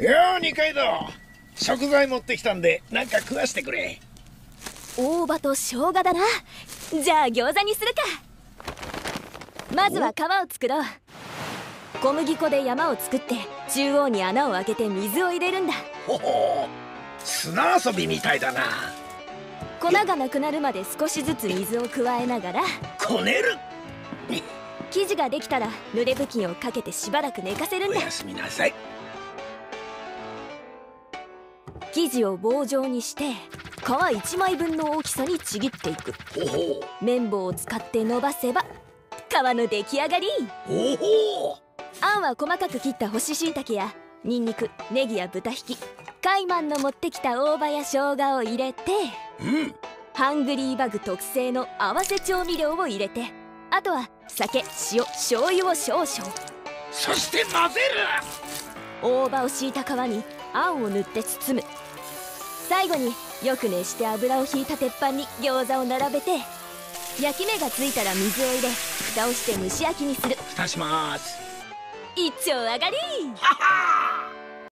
よう二階堂。食材持ってきたんでなんか食わしてくれ。大葉と生姜だな。じゃあ餃子にするか。まずは皮を作ろう。小麦粉で山を作って中央に穴を開けて水を入れるんだ。ほほ砂遊びみたいだな。粉がなくなるまで少しずつ水を加えながら。こねる。生地ができたら濡れ布巾をかけてしばらく寝かせるんだ。おやすみなさい生地を棒状にして皮1枚分の大きさにちぎっていく。ほほ綿棒を使って伸ばせば皮の出来上がり。ほほあんは細かく切った干し椎茸やニンニクネギや豚ひきカイマンの持ってきた大葉や生姜を入れてうん。ハングリーバグ特製の合わせ調味料を入れてあとは酒塩醤油を少々。そして混ぜ大葉を敷いた皮にあんを塗って包む。最後によく熱して油を引いた鉄板に餃子を並べて焼き目がついたら水を入れ蓋をして蒸し焼きにする。る蓋します。一丁上がり。はは